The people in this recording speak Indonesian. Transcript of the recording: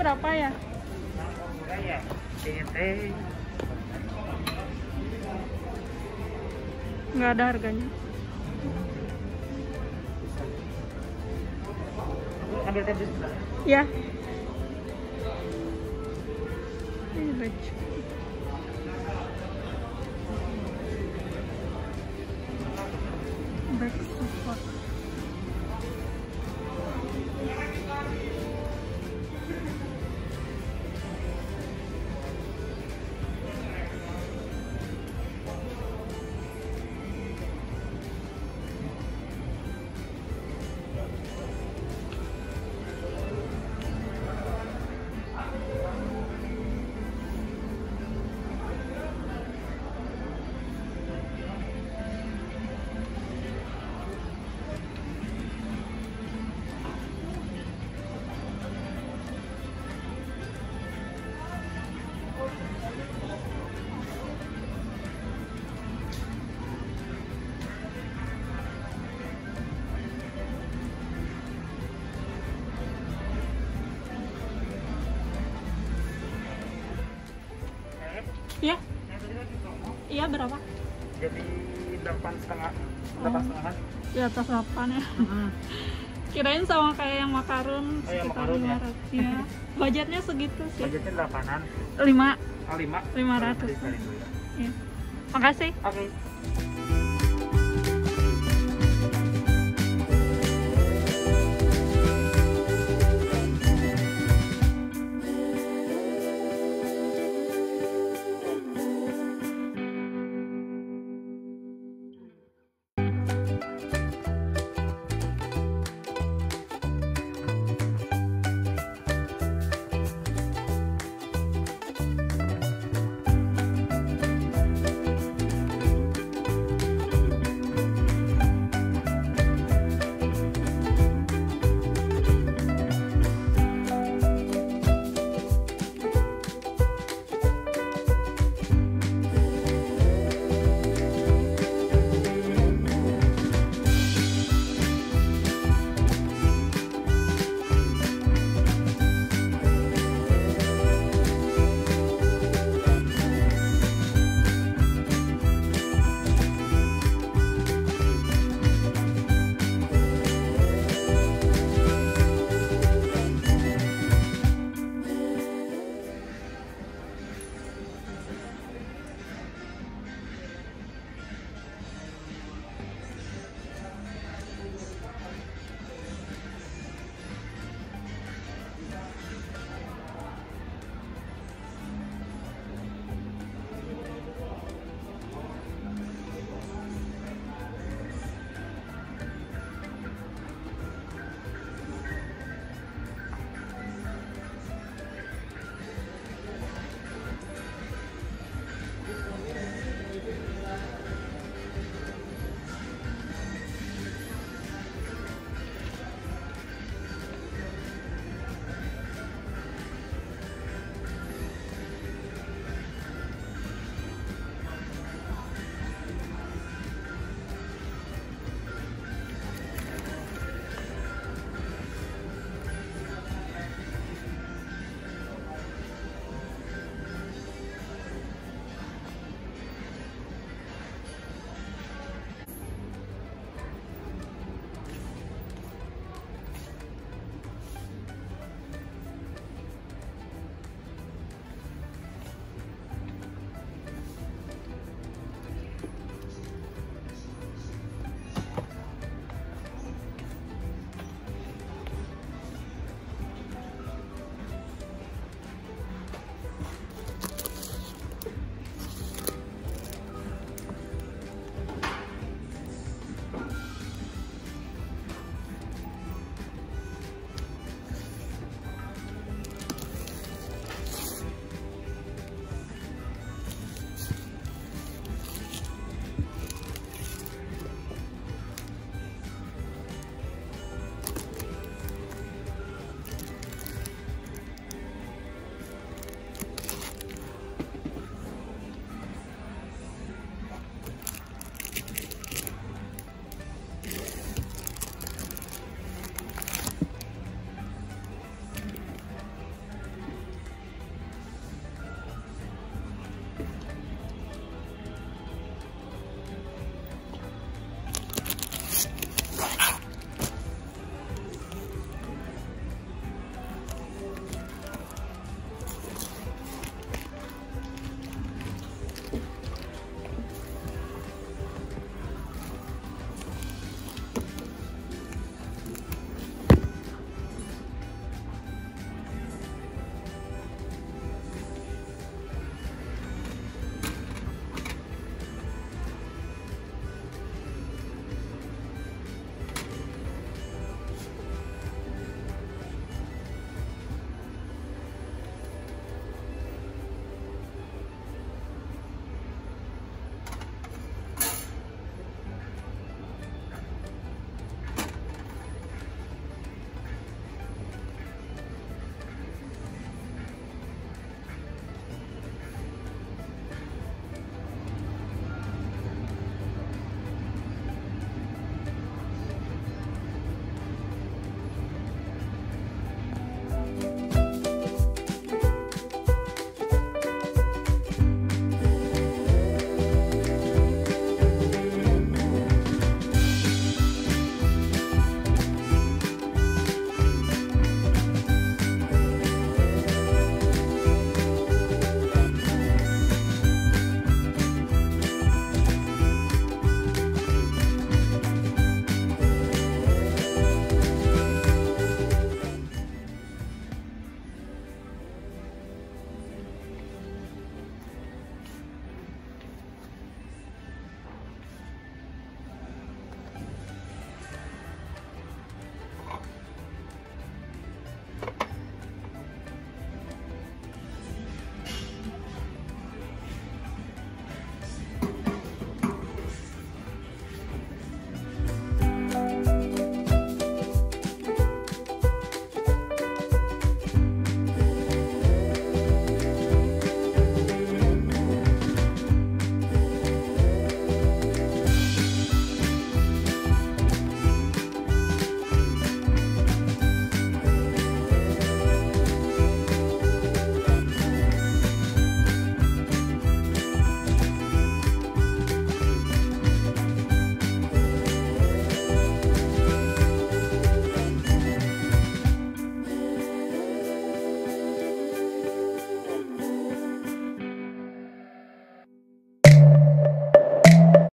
berapa ya? Nggak ada harganya. ambil sebelah Ya. Ini. Back support. Ya, promo iya berapa? jadi delapan setengah delapan setengah Di atas 8 ya. Kirain sama kayak yang makarun Oh, sekitar makarun ya? 500. Iya. Budgetnya segitu sih. budgetnya delapanan 5. ah lima Lima ratus. Dua ya. Iya. Makasih. oke